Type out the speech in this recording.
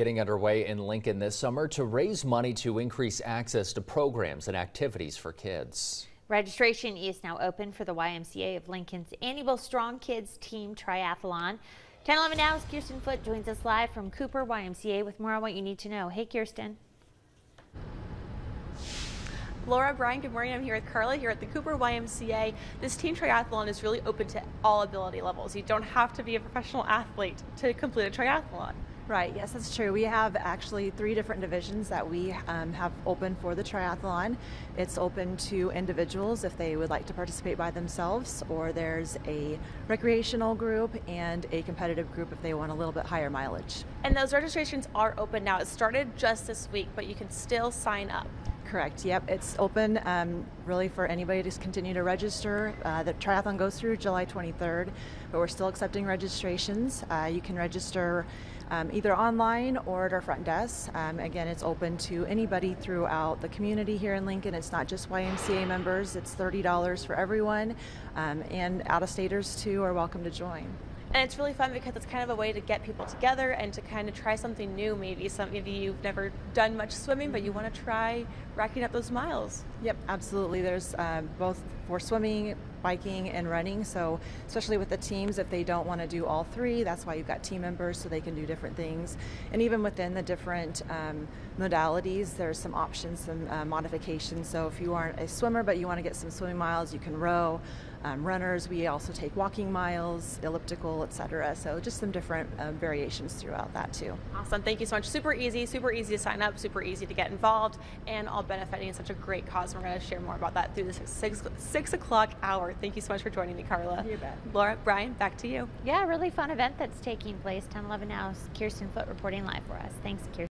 getting underway in Lincoln this summer to raise money to increase access to programs and activities for kids. Registration is now open for the YMCA of Lincoln's annual Strong Kids Team Triathlon. 1011 Now's Kirsten Foote joins us live from Cooper YMCA with more on what you need to know. Hey, Kirsten. Laura, Brian, good morning. I'm here with Carla here at the Cooper YMCA. This team triathlon is really open to all ability levels. You don't have to be a professional athlete to complete a triathlon. Right, yes, that's true. We have actually three different divisions that we um, have open for the triathlon. It's open to individuals if they would like to participate by themselves, or there's a recreational group and a competitive group if they want a little bit higher mileage. And those registrations are open now. It started just this week, but you can still sign up. Correct. Yep, it's open um, really for anybody to continue to register. Uh, the triathlon goes through July 23rd, but we're still accepting registrations. Uh, you can register um, either online or at our front desk. Um, again, it's open to anybody throughout the community here in Lincoln. It's not just YMCA members. It's $30 for everyone, um, and out-of-staters too are welcome to join. And it's really fun because it's kind of a way to get people together and to kind of try something new. Maybe some maybe you've never done much swimming, but you want to try racking up those miles. Yep, absolutely. There's uh, both for swimming, biking, and running. So especially with the teams, if they don't want to do all three, that's why you've got team members so they can do different things. And even within the different um, modalities, there's some options, some uh, modifications. So if you aren't a swimmer but you want to get some swimming miles, you can row. Um, runners, we also take walking miles, elliptical, etc. So just some different uh, variations throughout that too. Awesome. Thank you so much. Super easy, super easy to sign up, super easy to get involved, and all benefiting such a great cause. We're going to share more about that through the six, six, six o'clock hour. Thank you so much for joining me, Carla. You bet. Laura, Brian, back to you. Yeah, really fun event that's taking place. 1011 Now's Kirsten Foot reporting live for us. Thanks, Kirsten.